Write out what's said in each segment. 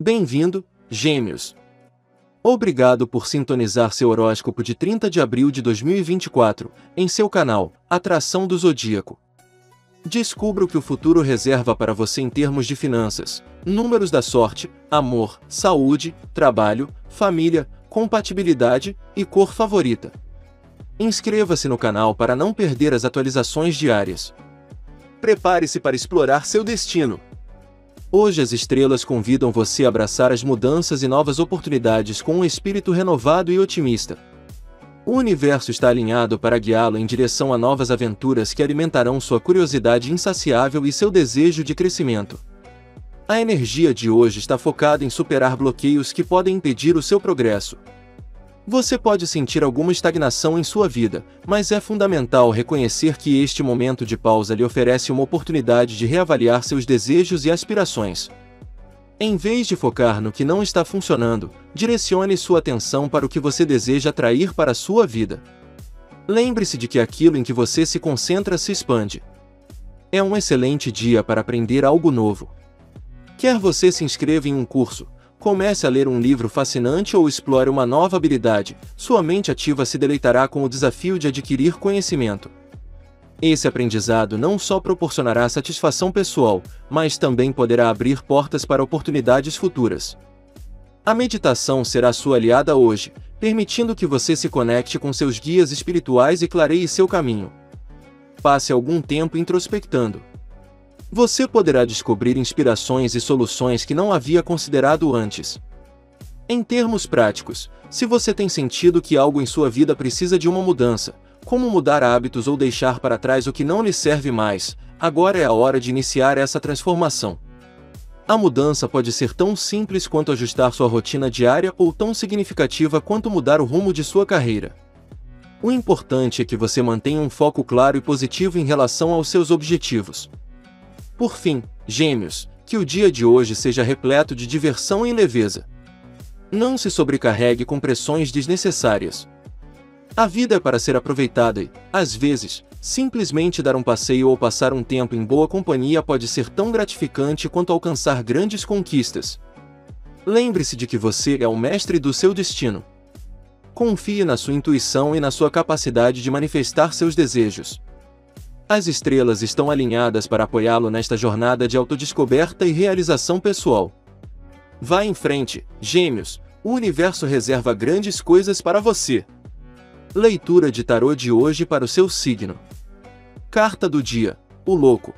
Bem-vindo, Gêmeos! Obrigado por sintonizar seu horóscopo de 30 de abril de 2024 em seu canal Atração do Zodíaco. Descubra o que o futuro reserva para você em termos de finanças, números da sorte, amor, saúde, trabalho, família, compatibilidade e cor favorita. Inscreva-se no canal para não perder as atualizações diárias. Prepare-se para explorar seu destino. Hoje as estrelas convidam você a abraçar as mudanças e novas oportunidades com um espírito renovado e otimista. O universo está alinhado para guiá-lo em direção a novas aventuras que alimentarão sua curiosidade insaciável e seu desejo de crescimento. A energia de hoje está focada em superar bloqueios que podem impedir o seu progresso. Você pode sentir alguma estagnação em sua vida, mas é fundamental reconhecer que este momento de pausa lhe oferece uma oportunidade de reavaliar seus desejos e aspirações. Em vez de focar no que não está funcionando, direcione sua atenção para o que você deseja atrair para a sua vida. Lembre-se de que aquilo em que você se concentra se expande. É um excelente dia para aprender algo novo. Quer você se inscreva em um curso, Comece a ler um livro fascinante ou explore uma nova habilidade, sua mente ativa se deleitará com o desafio de adquirir conhecimento. Esse aprendizado não só proporcionará satisfação pessoal, mas também poderá abrir portas para oportunidades futuras. A meditação será sua aliada hoje, permitindo que você se conecte com seus guias espirituais e clareie seu caminho. Passe algum tempo introspectando. Você poderá descobrir inspirações e soluções que não havia considerado antes. Em termos práticos, se você tem sentido que algo em sua vida precisa de uma mudança, como mudar hábitos ou deixar para trás o que não lhe serve mais, agora é a hora de iniciar essa transformação. A mudança pode ser tão simples quanto ajustar sua rotina diária ou tão significativa quanto mudar o rumo de sua carreira. O importante é que você mantenha um foco claro e positivo em relação aos seus objetivos. Por fim, gêmeos, que o dia de hoje seja repleto de diversão e leveza. Não se sobrecarregue com pressões desnecessárias. A vida é para ser aproveitada e, às vezes, simplesmente dar um passeio ou passar um tempo em boa companhia pode ser tão gratificante quanto alcançar grandes conquistas. Lembre-se de que você é o mestre do seu destino. Confie na sua intuição e na sua capacidade de manifestar seus desejos. As estrelas estão alinhadas para apoiá-lo nesta jornada de autodescoberta e realização pessoal. Vá em frente, Gêmeos, o universo reserva grandes coisas para você. Leitura de tarô de hoje para o seu signo. Carta do dia: O Louco.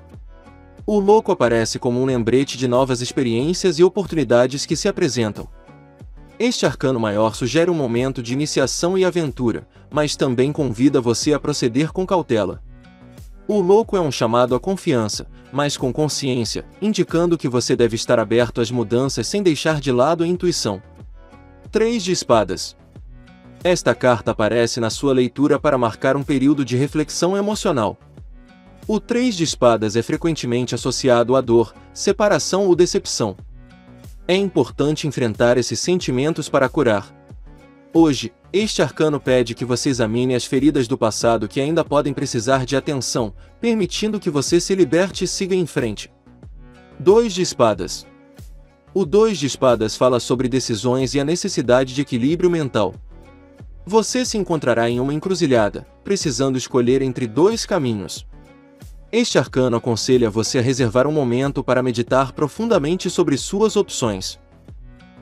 O Louco aparece como um lembrete de novas experiências e oportunidades que se apresentam. Este arcano maior sugere um momento de iniciação e aventura, mas também convida você a proceder com cautela. O louco é um chamado à confiança, mas com consciência, indicando que você deve estar aberto às mudanças sem deixar de lado a intuição. 3 de Espadas. Esta carta aparece na sua leitura para marcar um período de reflexão emocional. O 3 de Espadas é frequentemente associado à dor, separação ou decepção. É importante enfrentar esses sentimentos para curar. Hoje, este arcano pede que você examine as feridas do passado que ainda podem precisar de atenção, permitindo que você se liberte e siga em frente. 2 de Espadas O 2 de Espadas fala sobre decisões e a necessidade de equilíbrio mental. Você se encontrará em uma encruzilhada, precisando escolher entre dois caminhos. Este arcano aconselha você a reservar um momento para meditar profundamente sobre suas opções.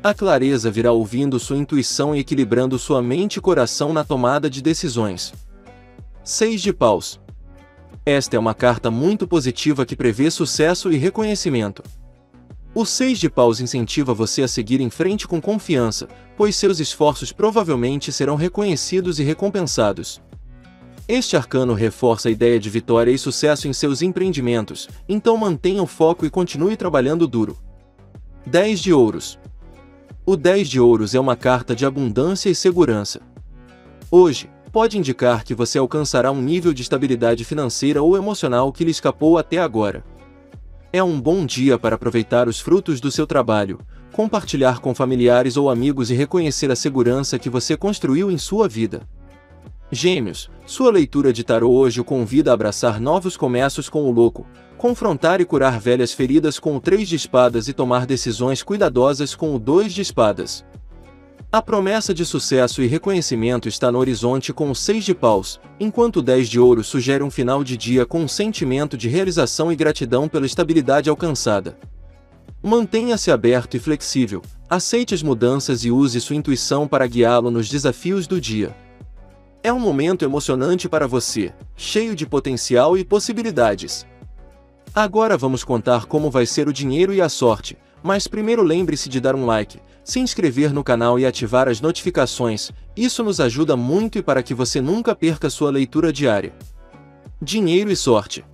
A clareza virá ouvindo sua intuição e equilibrando sua mente e coração na tomada de decisões. 6 de Paus. Esta é uma carta muito positiva que prevê sucesso e reconhecimento. O 6 de Paus incentiva você a seguir em frente com confiança, pois seus esforços provavelmente serão reconhecidos e recompensados. Este arcano reforça a ideia de vitória e sucesso em seus empreendimentos, então mantenha o foco e continue trabalhando duro. 10 de Ouros. O 10 de ouros é uma carta de abundância e segurança. Hoje, pode indicar que você alcançará um nível de estabilidade financeira ou emocional que lhe escapou até agora. É um bom dia para aproveitar os frutos do seu trabalho, compartilhar com familiares ou amigos e reconhecer a segurança que você construiu em sua vida. Gêmeos, sua leitura de tarô hoje o convida a abraçar novos começos com o louco, confrontar e curar velhas feridas com o 3 de espadas e tomar decisões cuidadosas com o 2 de espadas. A promessa de sucesso e reconhecimento está no horizonte com o 6 de paus, enquanto o 10 de ouro sugere um final de dia com um sentimento de realização e gratidão pela estabilidade alcançada. Mantenha-se aberto e flexível, aceite as mudanças e use sua intuição para guiá-lo nos desafios do dia. É um momento emocionante para você, cheio de potencial e possibilidades. Agora vamos contar como vai ser o dinheiro e a sorte, mas primeiro lembre-se de dar um like, se inscrever no canal e ativar as notificações, isso nos ajuda muito e para que você nunca perca sua leitura diária. Dinheiro e sorte.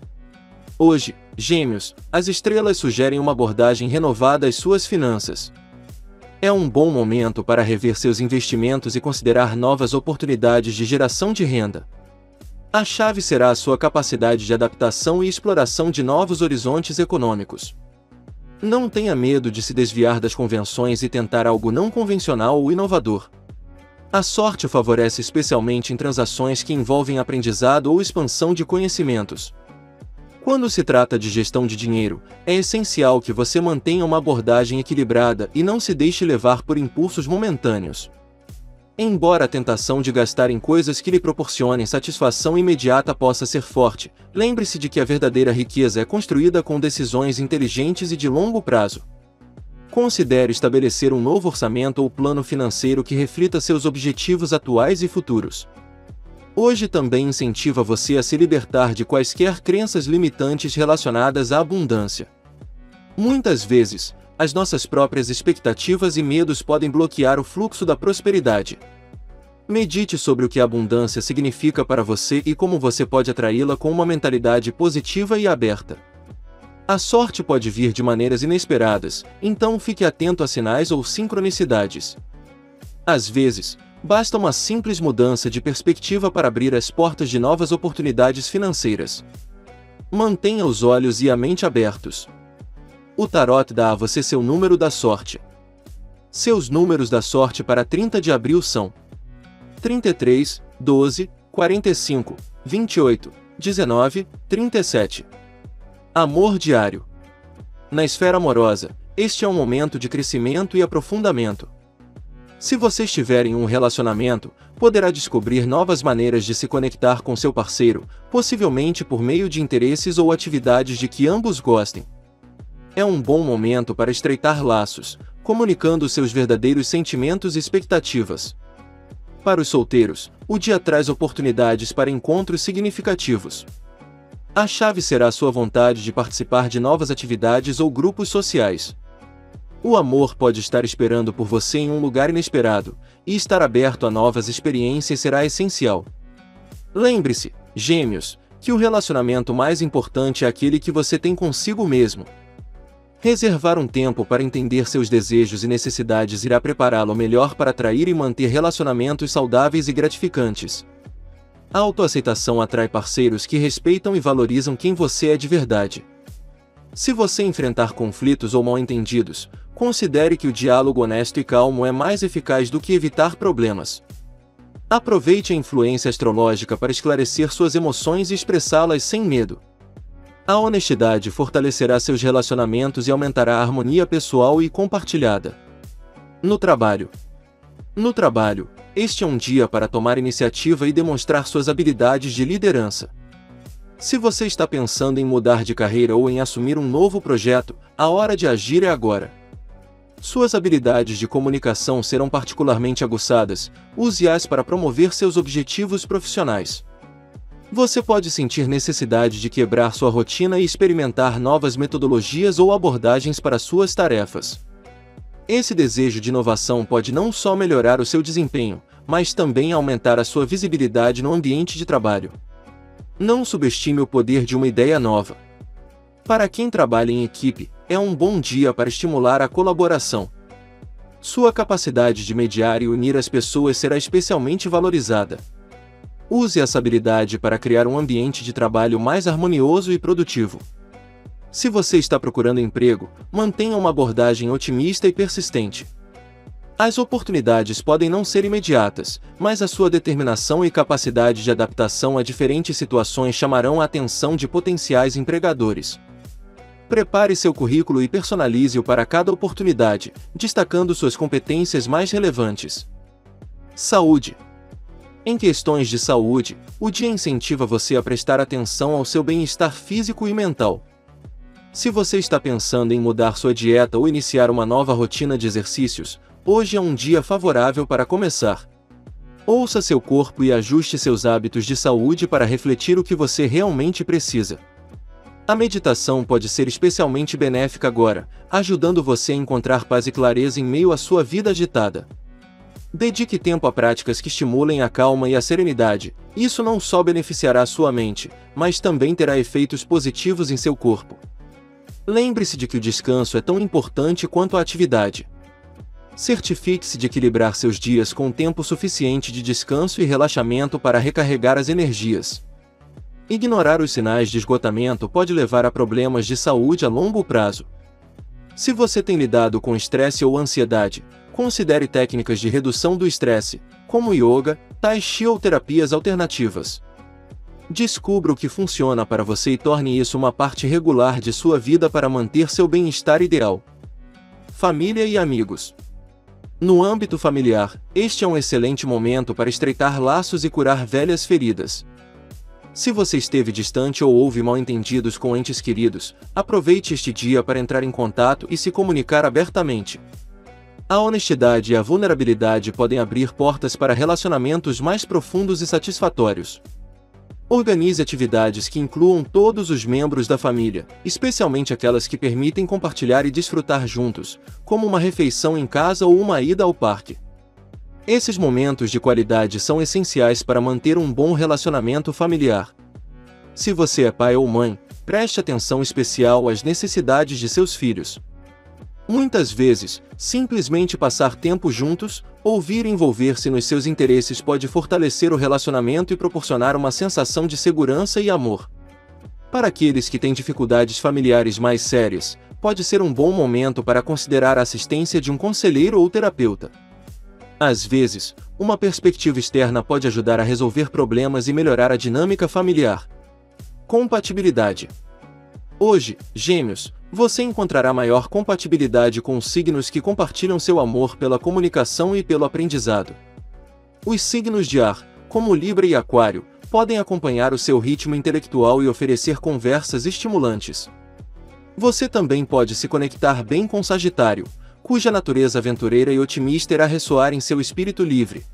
Hoje, Gêmeos, as estrelas sugerem uma abordagem renovada às suas finanças. É um bom momento para rever seus investimentos e considerar novas oportunidades de geração de renda. A chave será a sua capacidade de adaptação e exploração de novos horizontes econômicos. Não tenha medo de se desviar das convenções e tentar algo não convencional ou inovador. A sorte favorece especialmente em transações que envolvem aprendizado ou expansão de conhecimentos. Quando se trata de gestão de dinheiro, é essencial que você mantenha uma abordagem equilibrada e não se deixe levar por impulsos momentâneos. Embora a tentação de gastar em coisas que lhe proporcionem satisfação imediata possa ser forte, lembre-se de que a verdadeira riqueza é construída com decisões inteligentes e de longo prazo. Considere estabelecer um novo orçamento ou plano financeiro que reflita seus objetivos atuais e futuros. Hoje também incentiva você a se libertar de quaisquer crenças limitantes relacionadas à abundância. Muitas vezes, as nossas próprias expectativas e medos podem bloquear o fluxo da prosperidade. Medite sobre o que a abundância significa para você e como você pode atraí-la com uma mentalidade positiva e aberta. A sorte pode vir de maneiras inesperadas, então fique atento a sinais ou sincronicidades. Às vezes, basta uma simples mudança de perspectiva para abrir as portas de novas oportunidades financeiras. Mantenha os olhos e a mente abertos. O tarot dá a você seu número da sorte. Seus números da sorte para 30 de abril são 33, 12, 45, 28, 19, 37. Amor diário. Na esfera amorosa, este é um momento de crescimento e aprofundamento. Se você estiver em um relacionamento, poderá descobrir novas maneiras de se conectar com seu parceiro, possivelmente por meio de interesses ou atividades de que ambos gostem. É um bom momento para estreitar laços, comunicando seus verdadeiros sentimentos e expectativas. Para os solteiros, o dia traz oportunidades para encontros significativos. A chave será a sua vontade de participar de novas atividades ou grupos sociais. O amor pode estar esperando por você em um lugar inesperado, e estar aberto a novas experiências será essencial. Lembre-se, Gêmeos, que o relacionamento mais importante é aquele que você tem consigo mesmo. Reservar um tempo para entender seus desejos e necessidades irá prepará-lo melhor para atrair e manter relacionamentos saudáveis e gratificantes. A autoaceitação atrai parceiros que respeitam e valorizam quem você é de verdade. Se você enfrentar conflitos ou mal-entendidos, considere que o diálogo honesto e calmo é mais eficaz do que evitar problemas. Aproveite a influência astrológica para esclarecer suas emoções e expressá-las sem medo. A honestidade fortalecerá seus relacionamentos e aumentará a harmonia pessoal e compartilhada. No trabalho. No trabalho, este é um dia para tomar iniciativa e demonstrar suas habilidades de liderança. Se você está pensando em mudar de carreira ou em assumir um novo projeto, a hora de agir é agora. Suas habilidades de comunicação serão particularmente aguçadas, use-as para promover seus objetivos profissionais. Você pode sentir necessidade de quebrar sua rotina e experimentar novas metodologias ou abordagens para suas tarefas. Esse desejo de inovação pode não só melhorar o seu desempenho, mas também aumentar a sua visibilidade no ambiente de trabalho. Não subestime o poder de uma ideia nova. Para quem trabalha em equipe, é um bom dia para estimular a colaboração. Sua capacidade de mediar e unir as pessoas será especialmente valorizada. Use essa habilidade para criar um ambiente de trabalho mais harmonioso e produtivo. Se você está procurando emprego, mantenha uma abordagem otimista e persistente. As oportunidades podem não ser imediatas, mas a sua determinação e capacidade de adaptação a diferentes situações chamarão a atenção de potenciais empregadores. Prepare seu currículo e personalize-o para cada oportunidade, destacando suas competências mais relevantes. Saúde. Em questões de saúde, o dia incentiva você a prestar atenção ao seu bem-estar físico e mental. Se você está pensando em mudar sua dieta ou iniciar uma nova rotina de exercícios, hoje é um dia favorável para começar. Ouça seu corpo e ajuste seus hábitos de saúde para refletir o que você realmente precisa. A meditação pode ser especialmente benéfica agora, ajudando você a encontrar paz e clareza em meio à sua vida agitada. Dedique tempo a práticas que estimulem a calma e a serenidade. Isso não só beneficiará sua mente, mas também terá efeitos positivos em seu corpo. Lembre-se de que o descanso é tão importante quanto a atividade. Certifique-se de equilibrar seus dias com tempo suficiente de descanso e relaxamento para recarregar as energias. Ignorar os sinais de esgotamento pode levar a problemas de saúde a longo prazo. Se você tem lidado com estresse ou ansiedade, considere técnicas de redução do estresse, como yoga, tai chi ou terapias alternativas. Descubra o que funciona para você e torne isso uma parte regular de sua vida para manter seu bem-estar ideal. Família e amigos. No âmbito familiar, este é um excelente momento para estreitar laços e curar velhas feridas. Se você esteve distante ou houve mal-entendidos com entes queridos, aproveite este dia para entrar em contato e se comunicar abertamente. A honestidade e a vulnerabilidade podem abrir portas para relacionamentos mais profundos e satisfatórios. Organize atividades que incluam todos os membros da família, especialmente aquelas que permitem compartilhar e desfrutar juntos, como uma refeição em casa ou uma ida ao parque. Esses momentos de qualidade são essenciais para manter um bom relacionamento familiar. Se você é pai ou mãe, preste atenção especial às necessidades de seus filhos. Muitas vezes, simplesmente passar tempo juntos, ouvir e envolver-se nos seus interesses pode fortalecer o relacionamento e proporcionar uma sensação de segurança e amor. Para aqueles que têm dificuldades familiares mais sérias, pode ser um bom momento para considerar a assistência de um conselheiro ou terapeuta. Às vezes, uma perspectiva externa pode ajudar a resolver problemas e melhorar a dinâmica familiar. Compatibilidade. Hoje, Gêmeos, você encontrará maior compatibilidade com os signos que compartilham seu amor pela comunicação e pelo aprendizado. Os signos de ar, como Libra e Aquário, podem acompanhar o seu ritmo intelectual e oferecer conversas estimulantes. Você também pode se conectar bem com Sagitário, cuja natureza aventureira e otimista irá ressoar em seu espírito livre.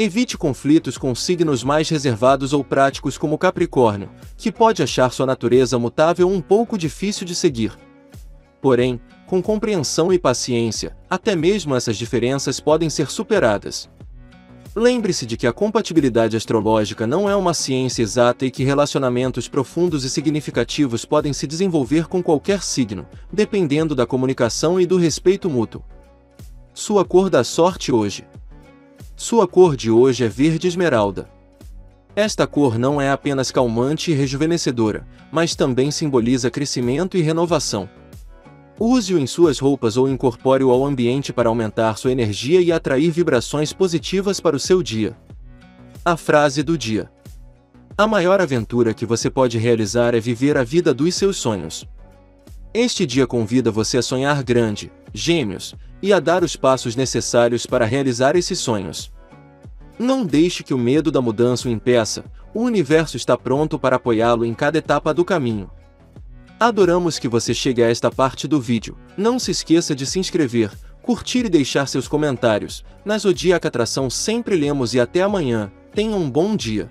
Evite conflitos com signos mais reservados ou práticos como Capricórnio, que pode achar sua natureza mutável um pouco difícil de seguir. Porém, com compreensão e paciência, até mesmo essas diferenças podem ser superadas. Lembre-se de que a compatibilidade astrológica não é uma ciência exata e que relacionamentos profundos e significativos podem se desenvolver com qualquer signo, dependendo da comunicação e do respeito mútuo. Sua cor da sorte hoje. Sua cor de hoje é verde esmeralda. Esta cor não é apenas calmante e rejuvenescedora, mas também simboliza crescimento e renovação. Use-o em suas roupas ou incorpore-o ao ambiente para aumentar sua energia e atrair vibrações positivas para o seu dia. A frase do dia: A maior aventura que você pode realizar é viver a vida dos seus sonhos. Este dia convida você a sonhar grande, gêmeos, e a dar os passos necessários para realizar esses sonhos. Não deixe que o medo da mudança o impeça, o universo está pronto para apoiá-lo em cada etapa do caminho. Adoramos que você chegue a esta parte do vídeo. Não se esqueça de se inscrever, curtir e deixar seus comentários. Na Zodíaca Atração sempre lemos e até amanhã. Tenha um bom dia.